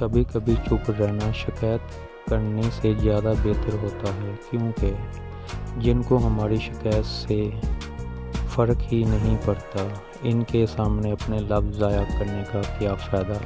कभी कभी चुप रहना शिकायत करने से ज़्यादा बेहतर होता है। क्योंकि जिनको हमारी शिकायत से फ़र्क ही नहीं पड़ता। इनके सामने अपने लफ्ज़ ज़ाया करने का क्या फ़ायदा?